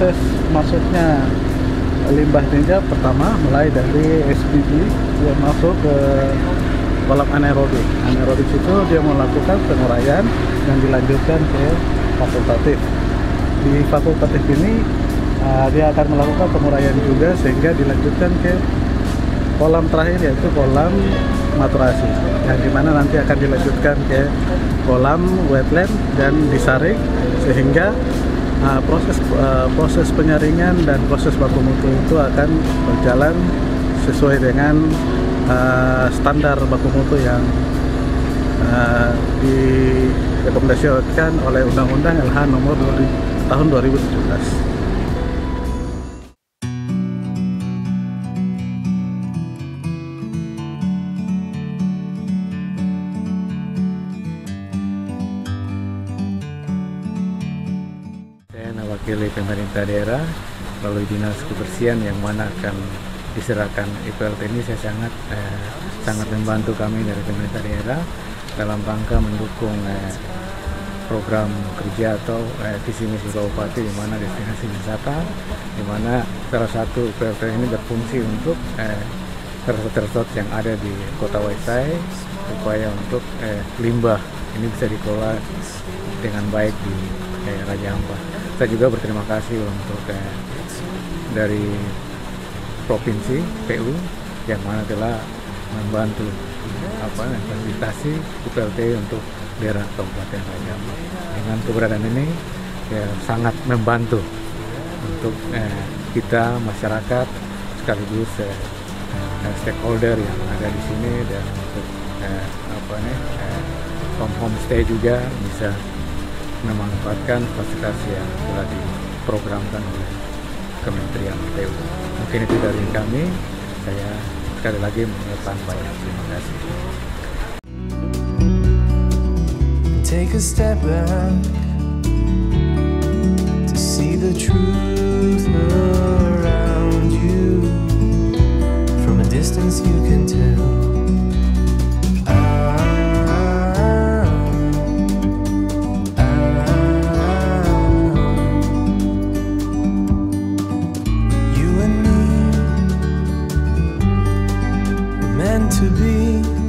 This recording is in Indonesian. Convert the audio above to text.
proses masuknya limbah tinja pertama mulai dari SPG yang masuk ke kolam anaerobik. Anaerobik itu dia melakukan penguraian dan dilanjutkan ke fakultatif. Di fakultatif ini uh, dia akan melakukan penguraian juga sehingga dilanjutkan ke kolam terakhir yaitu kolam maturasi yang di mana nanti akan dilanjutkan ke kolam wetland dan disaring sehingga uh, proses uh, proses penyaringan dan proses baku mutu itu akan berjalan sesuai dengan uh, standar baku mutu yang uh, direkomendasikan oleh Undang-Undang LH nomor 20, tahun 2017. Mewakili pemerintah daerah melalui dinas kebersihan yang mana akan diserahkan. IPLT ini saya sangat eh, sangat membantu kami dari pemerintah daerah dalam rangka mendukung eh, program kerja atau eh, visi misi kabupaten di mana destinasi wisata di mana salah satu IPLT ini berfungsi untuk eh, resort-resort yang ada di kota Waisai upaya untuk eh, limbah ini bisa dikelola dengan baik di eh, Raja Ampat saya juga berterima kasih untuk eh, dari provinsi PU yang mana telah membantu apa fasilitasi UPLT untuk daerah Kabupaten Raja Dengan keberadaan ini ya, sangat membantu untuk eh, kita masyarakat sekaligus eh, eh, stakeholder yang ada di sini dan untuk eh, apa nih eh, home homestay juga bisa memanfaatkan fasilitas yang telah diprogramkan oleh Kementerian PU. Mungkin itu dari kami. Saya sekali lagi mengucapkan banyak terima kasih. Take a step back to see the truth to be.